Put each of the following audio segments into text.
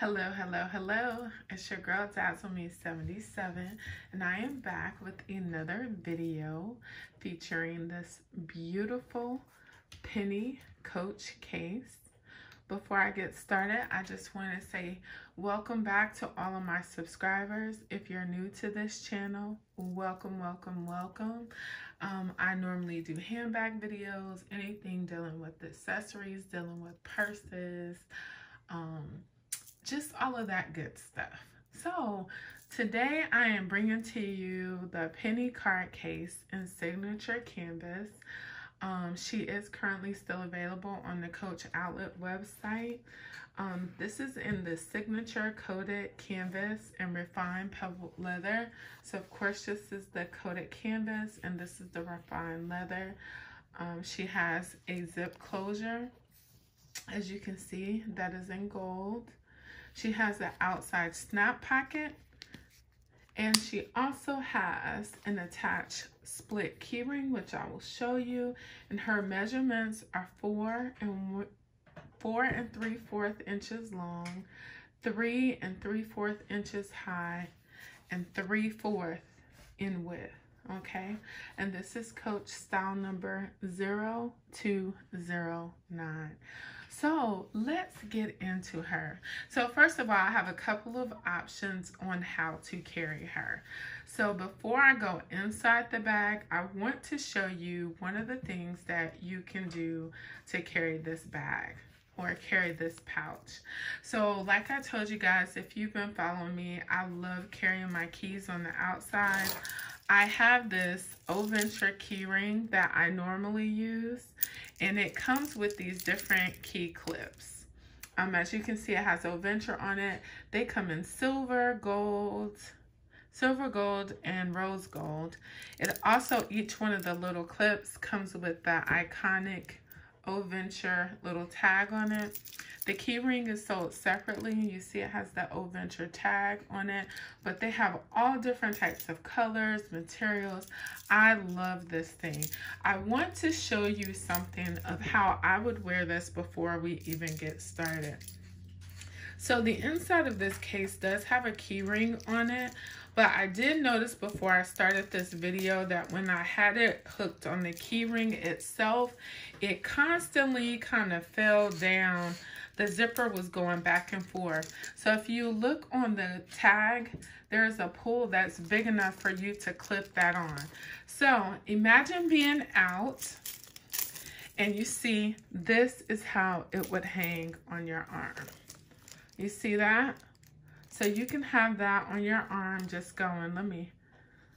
Hello, hello, hello. It's your girl Dazzle Me 77 and I am back with another video featuring this beautiful Pennie coach case. Before I get started, I just want to say welcome back to all of my subscribers. If you're new to this channel, welcome, welcome, welcome. Um, I normally do handbag videos, anything dealing with accessories, dealing with purses, um, just all of that good stuff. So today I am bringing to you the Pennie card case in signature canvas. Um, she is currently still available on the Coach Outlet website. Um, this is in the signature coated canvas and refined pebble leather. So of course this is the coated canvas and this is the refined leather. Um, she has a zip closure. As you can see, that is in gold. She has the outside snap pocket and she also has an attached split keyring, which I will show you. And her measurements are four and four and three fourth inches long, three and three fourth inches high, and three fourth in width. Okay, and this is Coach style number 0209. So let's get into her. So first of all, I have a couple of options on how to carry her. So before I go inside the bag, I want to show you one of the things that you can do to carry this bag or carry this pouch. So like I told you guys, if you've been following me, I love carrying my keys on the outside. I have this O-Venture keyring that I normally use and it comes with these different key clips. Um, as you can see, it has O-Venture on it. They come in silver, gold, silver gold, and rose gold. It also, each one of the little clips comes with the iconic O-Venture little tag on it. The keyring is sold separately. You see it has the O-Venture tag on it, but they have all different types of colors, materials. I love this thing. I want to show you something of how I would wear this before we even get started. So the inside of this case does have a keyring on it, but I did notice before I started this video that when I had it hooked on the keyring itself, it constantly kind of fell down. The zipper was going back and forth. So if you look on the tag, there's a pull that's big enough for you to clip that on. So imagine being out and you see this is how it would hang on your arm. You see that? So you can have that on your arm just going. Let me,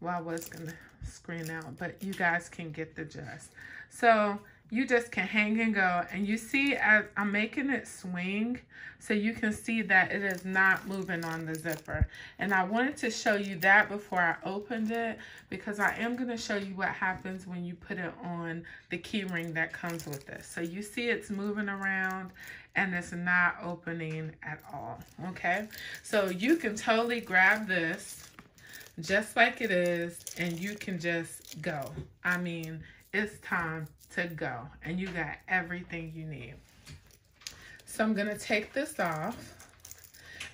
well, I was going to screen out, but you guys can get the gist. So you just can hang and go. And you see as I'm making it swing, so you can see that it is not moving on the zipper. And I wanted to show you that before I opened it, because I am gonna show you what happens when you put it on the key ring that comes with this. So you see it's moving around and it's not opening at all, okay? So you can totally grab this just like it is and you can just go. I mean, it's time to go and you got everything you need. So I'm gonna take this off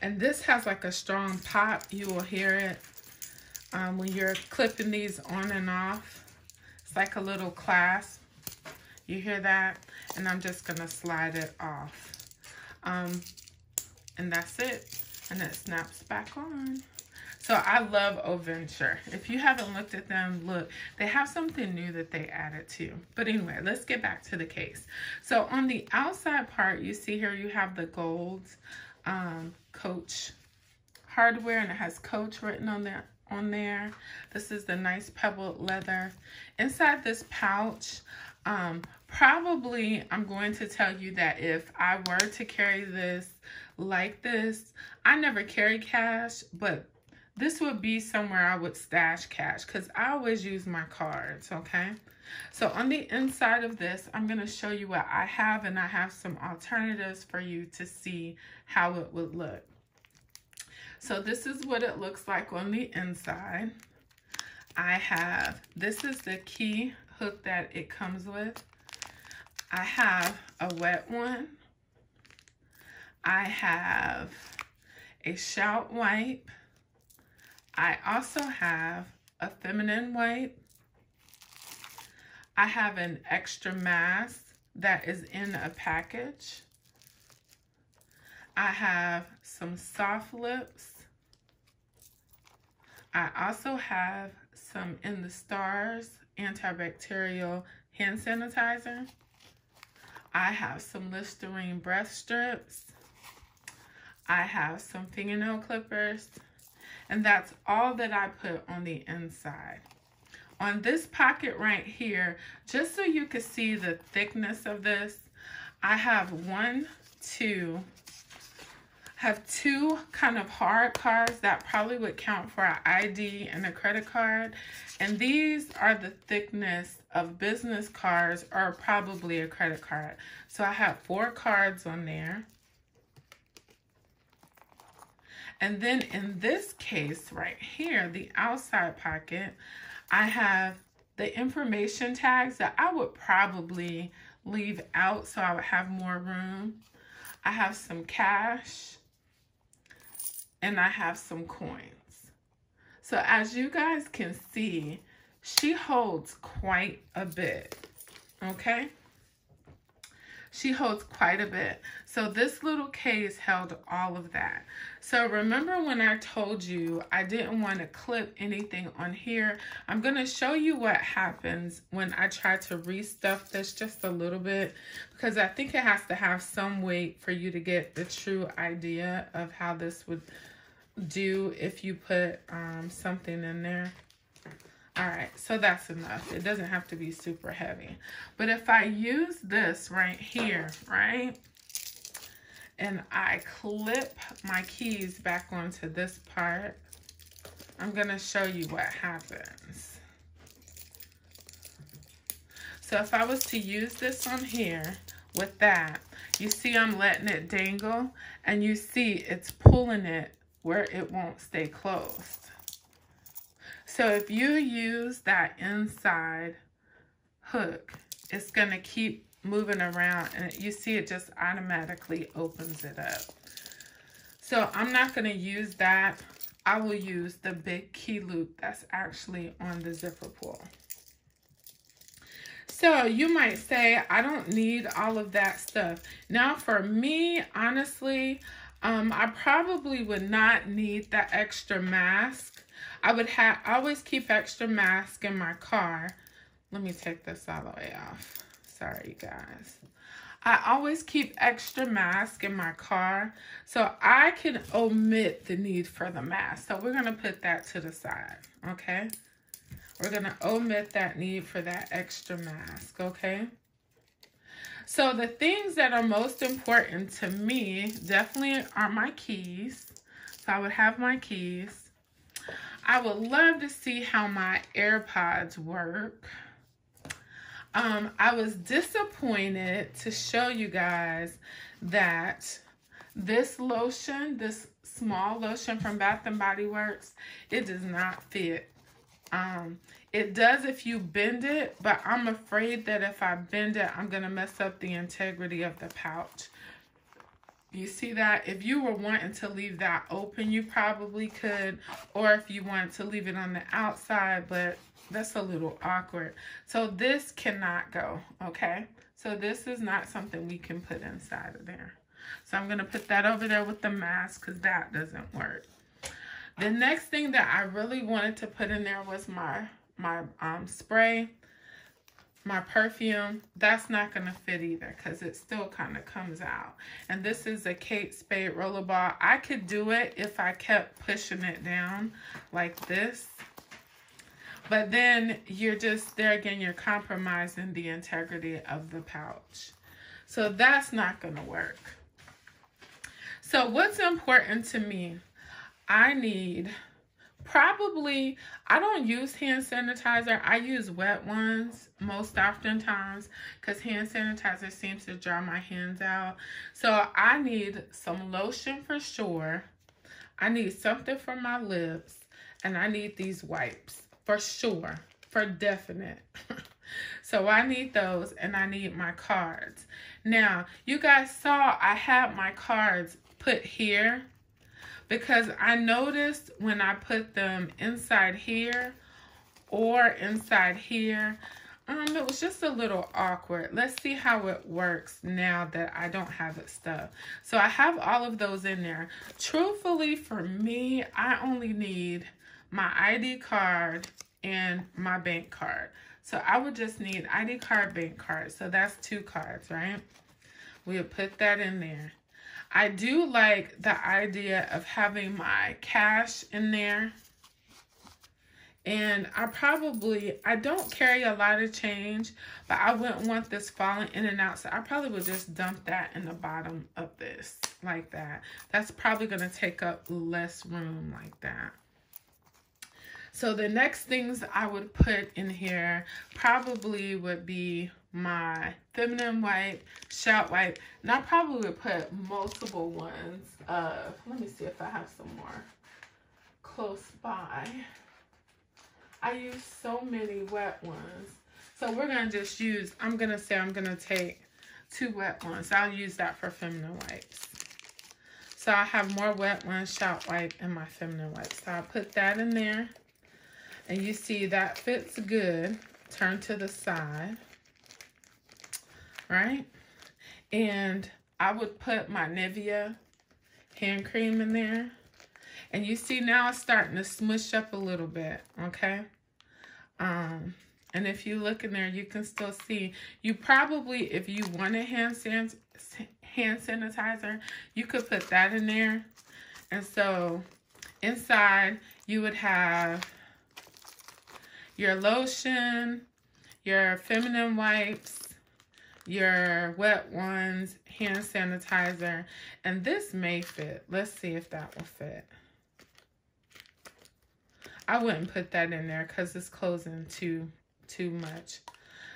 and this has like a strong pop. You will hear it um, when you're clipping these on and off. It's like a little clasp. You hear that? And I'm just gonna slide it off. Um, and that's it. And it snaps back on. So I love O-Venture. If you haven't looked at them, look, they have something new that they added to. But anyway, let's get back to the case. So on the outside part, you see here you have the gold um, Coach hardware and it has Coach written on there. On there, this is the nice pebbled leather. Inside this pouch, um, probably I'm going to tell you that if I were to carry this like this, I never carry cash, but this would be somewhere I would stash cash because I always use my cards, okay? So on the inside of this, I'm going to show you what I have and I have some alternatives for you to see how it would look. So this is what it looks like on the inside. I have, this is the key hook that it comes with. I have a wet one. I have a shout wipe. I also have a feminine wipe. I have an extra mask that is in a package. I have some soft lips. I also have some In the Stars antibacterial hand sanitizer. I have some Listerine breath strips. I have some fingernail clippers. And that's all that I put on the inside. On this pocket right here, just so you can see the thickness of this, I have one, two, have two kind of hard cards that probably would count for an ID and a credit card. And these are the thickness of business cards or probably a credit card. So I have four cards on there. And then in this case right here, the outside pocket, I have the information tags that I would probably leave out so I would have more room. I have some cash and I have some coins. So as you guys can see, she holds quite a bit, okay? She holds quite a bit. So this little case held all of that. So remember when I told you I didn't want to clip anything on here? I'm going to show you what happens when I try to restuff this just a little bit because I think it has to have some weight for you to get the true idea of how this would do if you put um, something in there. All right, so that's enough. It doesn't have to be super heavy. But if I use this right here, right, and I clip my keys back onto this part, I'm to show you what happens. So if I was to use this on here with that, you see I'm letting it dangle, and you see it's pulling it where it won't stay closed. So if you use that inside hook, it's going to keep moving around and you see it just automatically opens it up. So I'm not going to use that. I will use the big key loop that's actually on the zipper pull. So you might say, I don't need all of that stuff. Now for me, honestly, um, I probably would not need that extra mask I would have always keep extra mask in my car. Let me take this all the way off. Sorry, you guys. I always keep extra mask in my car so I can omit the need for the mask. So we're going to put that to the side, okay? We're going to omit that need for that extra mask, okay? So the things that are most important to me definitely are my keys. So I would have my keys. I would love to see how my AirPods work. Um, I was disappointed to show you guys that this lotion, this small lotion from Bath & Body Works, it does not fit. Um, it does if you bend it, but I'm afraid that if I bend it, I'm going to mess up the integrity of the pouch. You see that? If you were wanting to leave that open, you probably could. Or if you wanted to leave it on the outside, but that's a little awkward. So this cannot go, okay? So this is not something we can put inside of there. So I'm going to put that over there with the mask because that doesn't work. The next thing that I really wanted to put in there was my, my um, spray my perfume, that's not going to fit either because it still kind of comes out. And this is a Kate Spade rollerball. I could do it if I kept pushing it down like this. But then you're just, there again, you're compromising the integrity of the pouch. So that's not going to work. So what's important to me? I need probably I don't use hand sanitizer. I use wet ones most oftentimes because hand sanitizer seems to dry my hands out. So I need some lotion for sure. I need something for my lips and I need these wipes for sure, for definite. so I need those and I need my cards. Now, you guys saw I had my cards put here because I noticed when I put them inside here or inside here, um, it was just a little awkward. Let's see how it works now that I don't have it stuck. So I have all of those in there. Truthfully, for me, I only need my ID card and my bank card. So I would just need ID card, bank card. So that's two cards, right? We'll put that in there. I do like the idea of having my cash in there and I probably, I don't carry a lot of change, but I wouldn't want this falling in and out. So I probably would just dump that in the bottom of this like that. That's probably going to take up less room like that. So the next things I would put in here probably would be my feminine wipe, shout wipe. And I probably would put multiple ones. of, let me see if I have some more close by. I use so many wet ones. So we're to just use, I'm to say I'm to take two wet ones. I'll use that for feminine wipes. So I have more wet ones, shout wipe, and my feminine wipes. So I put that in there. And you see that fits good. Turn to the side. Right? And I would put my Nivea hand cream in there. And you see now it's starting to smush up a little bit, okay? Um, and if you look in there, you can still see. You probably, if you want a hand, hand sanitizer, you could put that in there. And so inside, you would have your lotion, your feminine wipes, your wet ones, hand sanitizer, and this may fit. Let's see if that will fit. I wouldn't put that in there because it's closing too too much.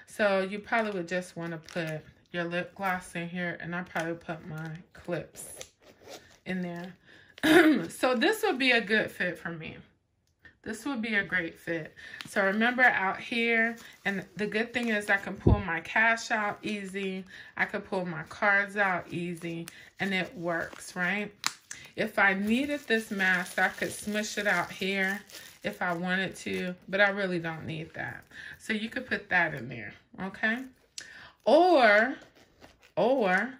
So you probably would just want to put your lip gloss in here and I probably put my clips in there. so this would be a good fit for me. This would be a great fit. So remember out here, and the good thing is I can pull my cash out easy. I could pull my cards out easy, and it works, right? If I needed this mask, I could smush it out here if I wanted to, but I really don't need that. So you could put that in there, okay? Or, or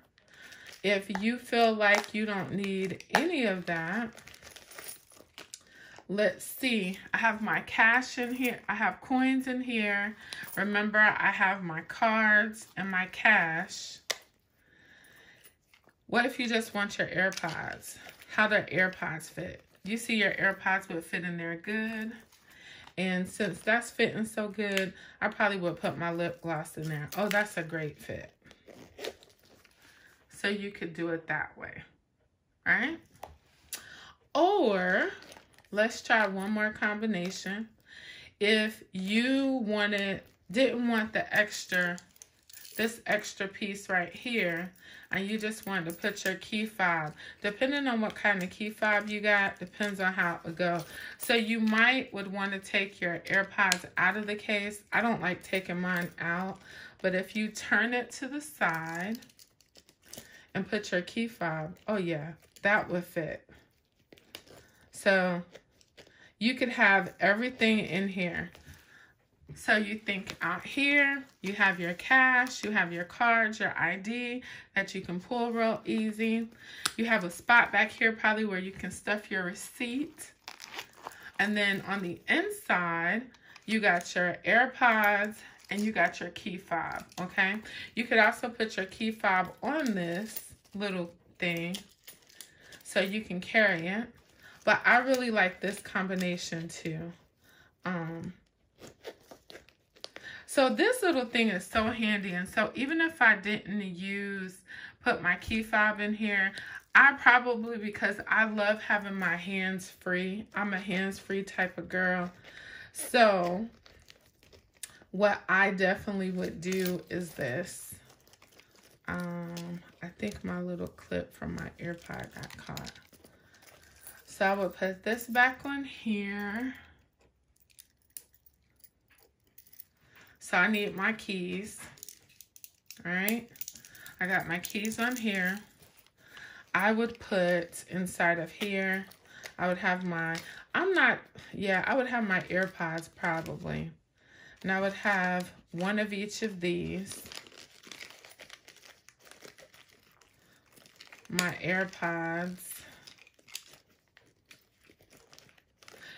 if you feel like you don't need any of that, let's see. I have my cash in here. I have coins in here. Remember, I have my cards and my cash. What if you just want your AirPods? How do AirPods fit? You see your AirPods would fit in there good. And since that's fitting so good, I probably would put my lip gloss in there. Oh, that's a great fit. So you could do it that way. Right? Or let's try one more combination. If you wanted, didn't want the extra, this extra piece right here, and you just want to put your key fob. Depending on what kind of key fob you got, depends on how it would go. So you might would want to take your AirPods out of the case. I don't like taking mine out, but if you turn it to the side and put your key fob, oh yeah, that would fit. So you could have everything in here. So you think out here, you have your cash, you have your cards, your ID that you can pull real easy. You have a spot back here probably where you can stuff your receipt. And then on the inside, you got your AirPods and you got your key fob, okay? You could also put your key fob on this little thing so you can carry it. But I really like this combination too. Um, so this little thing is so handy. And so even if I didn't use, put my key fob in here, I probably, because I love having my hands free. I'm a hands-free type of girl. So what I definitely would do is this. Um, I think my little clip from my earpod got caught. So I would put this back on here. So I need my keys. All right. I got my keys on here. I would put inside of here I would have my, I'm not, yeah, I would have my AirPods probably. And I would have one of each of these. My AirPods.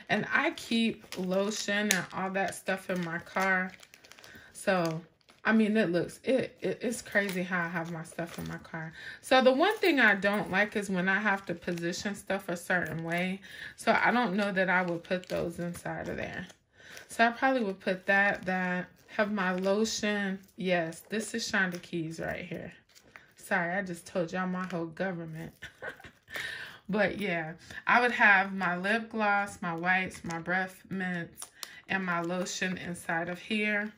And I keep lotion and all that stuff in my car. So I mean, it looks, it, it, it's crazy how I have my stuff in my car. So the one thing I don't like is when I have to position stuff a certain way. So I don't know that I would put those inside of there. So I probably would put that, that, have my lotion. Yes, this is Shonda Keys right here. Sorry, I just told y'all my whole government. but yeah, I would have my lip gloss, my whites, my breath mints, and my lotion inside of here.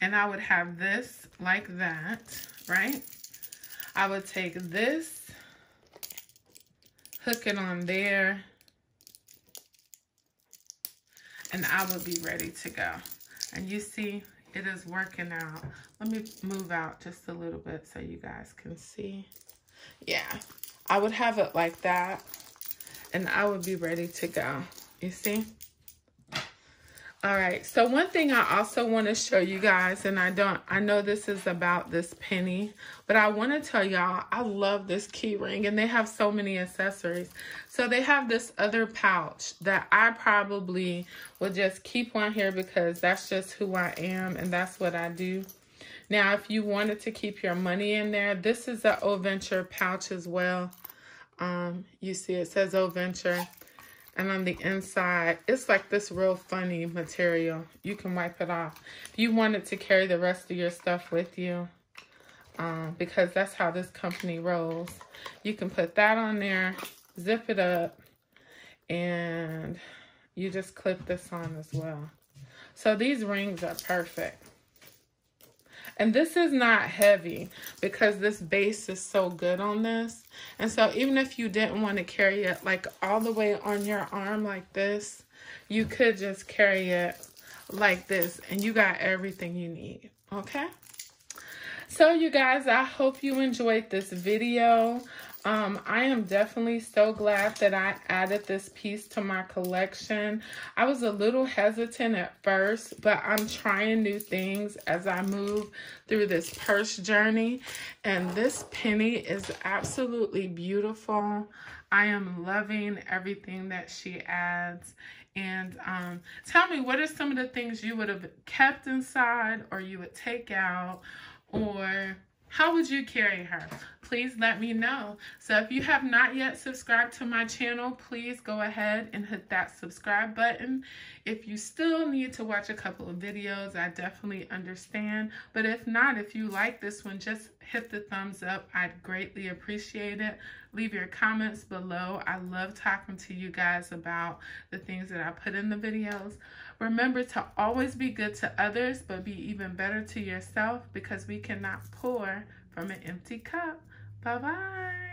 And I would have this like that, right? I would take this, hook it on there, and I would be ready to go. And you see, it is working out. Let me move out just a little bit so you guys can see. Yeah, I would have it like that, and I would be ready to go. You see? All right, so one thing I also want to show you guys, and I don't, I know this is about this Pennie, but I want to tell y'all, I love this key ring, and they have so many accessories. So they have this other pouch that I probably will just keep on here because that's just who I am, and that's what I do. Now, if you wanted to keep your money in there, this is the O Venture pouch as well. Um, you see it says O Venture. And on the inside, it's like this real funny material. You can wipe it off. If you wanted to carry the rest of your stuff with you, um, because that's how this company rolls, you can put that on there, zip it up, and you just clip this on as well. So these rings are perfect. And this is not heavy because this base is so good on this. And so even if you didn't want to carry it like all the way on your arm like this, you could just carry it like this and you got everything you need. Okay? So you guys, I hope you enjoyed this video. Um, I am definitely so glad that I added this piece to my collection. I was a little hesitant at first, but I'm trying new things as I move through this purse journey. And this Pennie is absolutely beautiful. I am loving everything that she adds. And um, tell me, what are some of the things you would have kept inside or you would take out or how would you carry her? Please let me know. So if you have not yet subscribed to my channel, please go ahead and hit that subscribe button. If you still need to watch a couple of videos, I definitely understand. But if not, if you like this one, just hit the thumbs up. I'd greatly appreciate it. Leave your comments below. I love talking to you guys about the things that I put in the videos. Remember to always be good to others, but be even better to yourself because we cannot pour from an empty cup. Bye-bye.